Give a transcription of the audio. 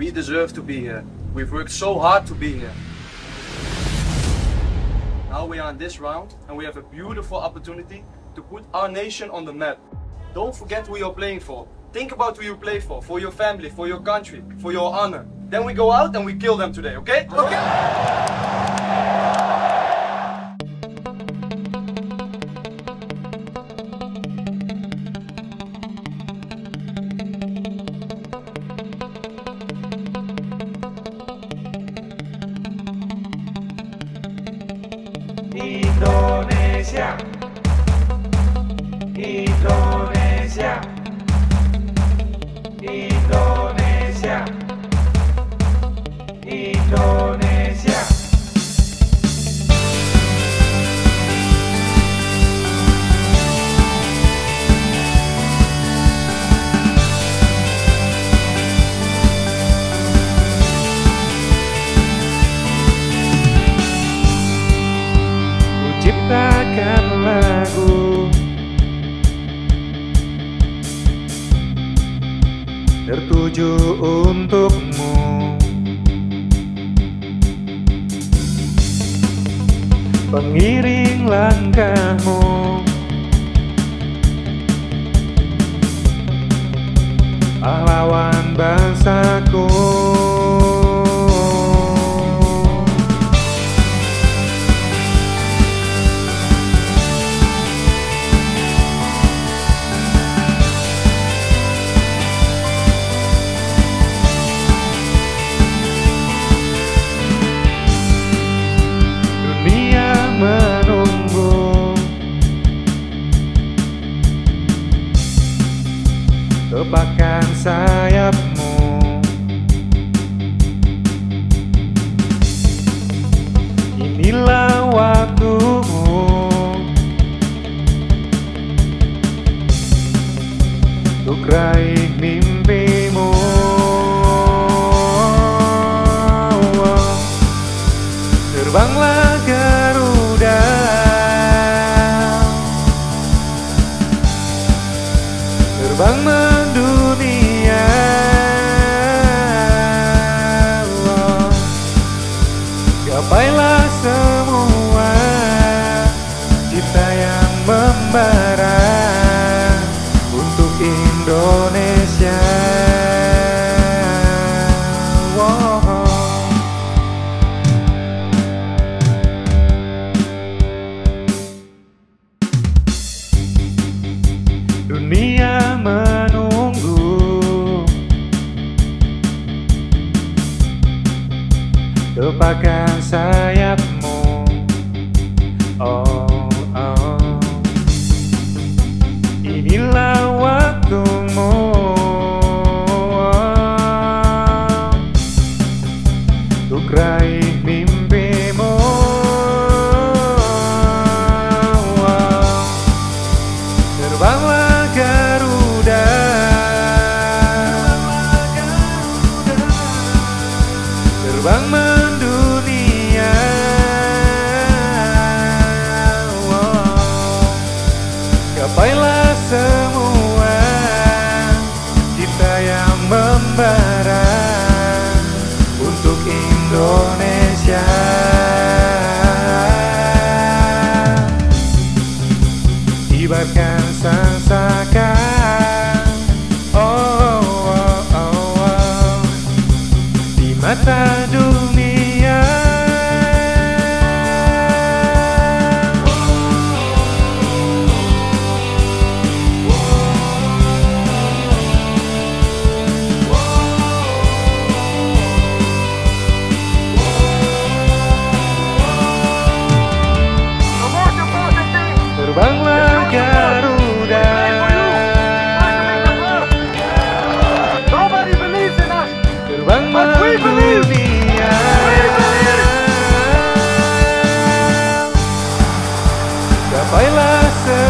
We deserve to be here. We've worked so hard to be here. Now we are in this round and we have a beautiful opportunity to put our nation on the map. Don't forget who you're playing for. Think about who you play for, for your family, for your country, for your honor. Then we go out and we kill them today, okay? Okay. Indonesia. Indonesia. Indonesia. Indonesia ciptakan lagu. Tertuju untukmu. Pengiring langkahmu. Pahlawan bangsaku Tepakkan sayapmu. Inilah waktumu. Untuk raih mimpimu. Terbanglah Garuda. Terbang Gapailah semua Cita yang membara Untuk Indonesia Wow. dunia Tepakkan sayapmu. Oh, oh. Inilah waktumu. Untuk raih mimpimu. Terbanglah Garuda. Terbang kibarkan sangsaka oh, oh, oh, oh, oh. di mata dunia bailar